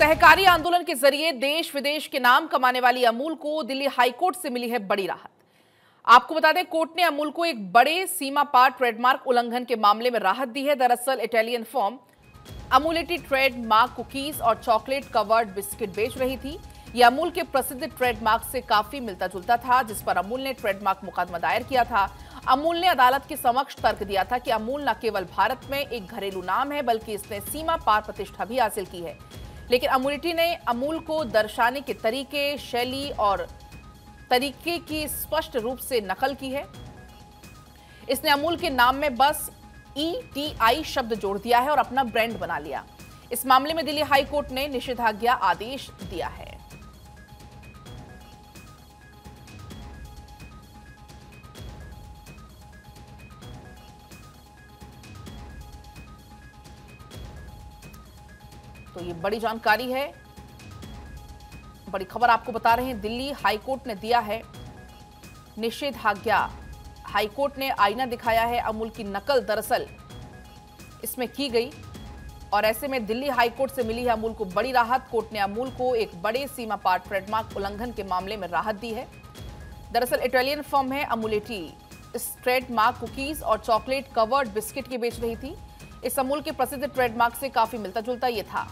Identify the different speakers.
Speaker 1: सहकारी आंदोलन के ज़रिए देश विदेश के नाम कमाने वाली अमूल को दिल्ली हाईकोर्ट से मिली है बड़ी राहत। आपको बता दें, कोर्ट ने अमूल को एक बड़े सीमा पार ट्रेडमार्क उल्लंघन के मामले में राहत दी है। दरअसल, इटालियन फॉर्म अमूलेटी ट्रेडमार्क कुकीज और चॉकलेट कवर्ड बिस्किट बेच रही थी। यह अमूल के प्रसिद्ध ट्रेडमार्क से काफ़ी मिलता जुलता था, जिस पर अमूल ने ट्रेडमार्क मुकदमा दायर किया था। अमूल ने अदालत के समक्ष तर्क दिया था कि अमूल न केवल भारत में एक घरेलू नाम है, बल्कि इसने सीमा पार प्रतिष्ठा भी हासिल की है। लेकिन अमूलिटी ने अमूल को दर्शाने के तरीके, शैली और तरीके की स्पष्ट रूप से नकल की है। इसने अमूल के नाम में बस ई टी आई शब्द जोड़ दिया है और अपना ब्रांड बना लिया। इस मामले में दिल्ली हाईकोर्ट ने निषेधाज्ञा आदेश दिया है। तो ये बड़ी जानकारी है। बड़ी खबर आपको बता रहे हैं, दिल्ली हाईकोर्ट ने दिया है निषेधाज्ञा। हाईकोर्ट ने आईना दिखाया है अमूल की नकल दरअसल। इसमें की गई और ऐसे में दिल्ली हाईकोर्ट से मिली है अमूल को बड़ी राहत। कोर्ट ने अमूल को एक बड़े सीमा पार ट्रेडमार्क उल्लंघन के मामले में राहत दी है। दरअसल इटालियन फर्म है अमूलेटी इस ट्रेडमार्क कुकीज और चॉकलेट कवर्ड बिस्किट की बेच रही थी। इस अमूल के प्रसिद्ध ट्रेडमार्क से काफ़ी मिलता जुलता ये था।